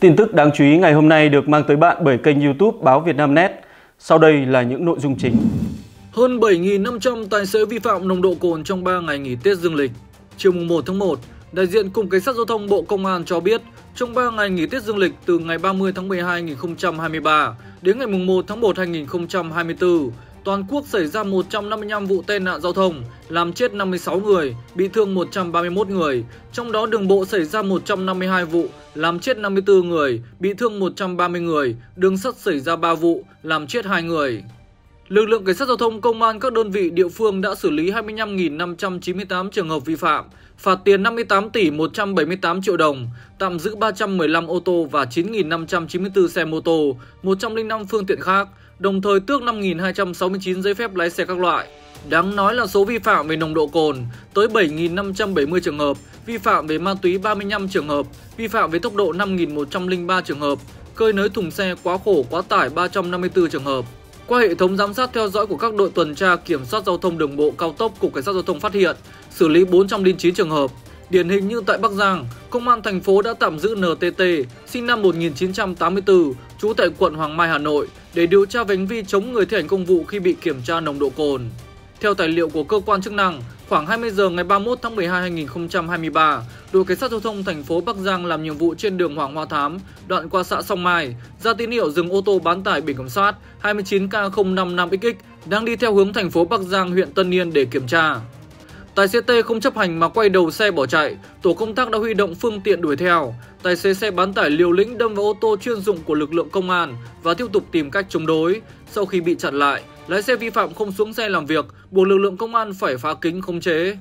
Tin tức đáng chú ý ngày hôm nay được mang tới bạn bởi kênh YouTube Báo Việt Nam Net. Sau đây là những nội dung chính. Hơn 7.500 tài xế vi phạm nồng độ cồn trong 3 ngày nghỉ Tết dương lịch. Chiều mùng 1 tháng 1, đại diện Cục Cảnh sát Giao thông Bộ Công an cho biết, trong 3 ngày nghỉ Tết dương lịch từ ngày 30 tháng 12 2023 đến ngày mùng 1 tháng 1 2024, toàn quốc xảy ra 155 vụ tai nạn giao thông, làm chết 56 người, bị thương 131 người, trong đó đường bộ xảy ra 152 vụ, làm chết 54 người, bị thương 130 người, đường sắt xảy ra 3 vụ, làm chết 2 người. Lực lượng cảnh sát giao thông công an các đơn vị địa phương đã xử lý 25.598 trường hợp vi phạm, phạt tiền 58 tỷ 178 triệu đồng, tạm giữ 315 ô tô và 9.594 xe mô tô, 105 phương tiện khác, đồng thời tước 5.269 giấy phép lái xe các loại. Đáng nói là số vi phạm về nồng độ cồn tới 7.570 trường hợp, vi phạm về ma túy 35 trường hợp, vi phạm về tốc độ 5.103 trường hợp, cơi nới thùng xe quá khổ quá tải 354 trường hợp. Qua hệ thống giám sát theo dõi của các đội tuần tra kiểm soát giao thông đường bộ cao tốc Cục Cảnh sát Giao thông phát hiện, xử lý 409 trường hợp. Điển hình như tại Bắc Giang, Công an thành phố đã tạm giữ NTT, sinh năm 1984, trú tại quận Hoàng Mai, Hà Nội, để điều tra về hành vi chống người thi hành công vụ khi bị kiểm tra nồng độ cồn. Theo tài liệu của cơ quan chức năng, khoảng 20 giờ ngày 31 tháng 12 2023, đội cảnh sát giao thông thành phố Bắc Giang làm nhiệm vụ trên đường Hoàng Hoa Thám, đoạn qua xã Song Mai, ra tín hiệu dừng ô tô bán tải biển kiểm soát 29K055XX đang đi theo hướng thành phố Bắc Giang, huyện Tân Yên để kiểm tra. Tài xế T không chấp hành mà quay đầu xe bỏ chạy, tổ công tác đã huy động phương tiện đuổi theo. Tài xế xe bán tải liều lĩnh đâm vào ô tô chuyên dụng của lực lượng công an và tiếp tục tìm cách chống đối. Sau khi bị chặn lại, lái xe vi phạm không xuống xe làm việc, buộc lực lượng công an phải phá kính khống chế.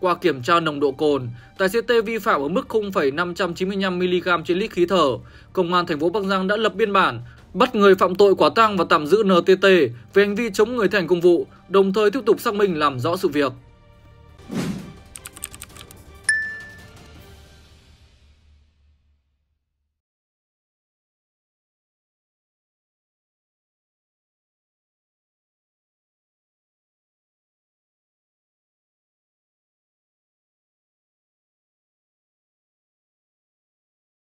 Qua kiểm tra nồng độ cồn, tài xế T vi phạm ở mức 0,595 mg trên lít khí thở. Công an thành phố Bắc Giang đã lập biên bản, bắt người phạm tội quả tang và tạm giữ NTT về hành vi chống người thi hành công vụ, đồng thời tiếp tục xác minh làm rõ sự việc.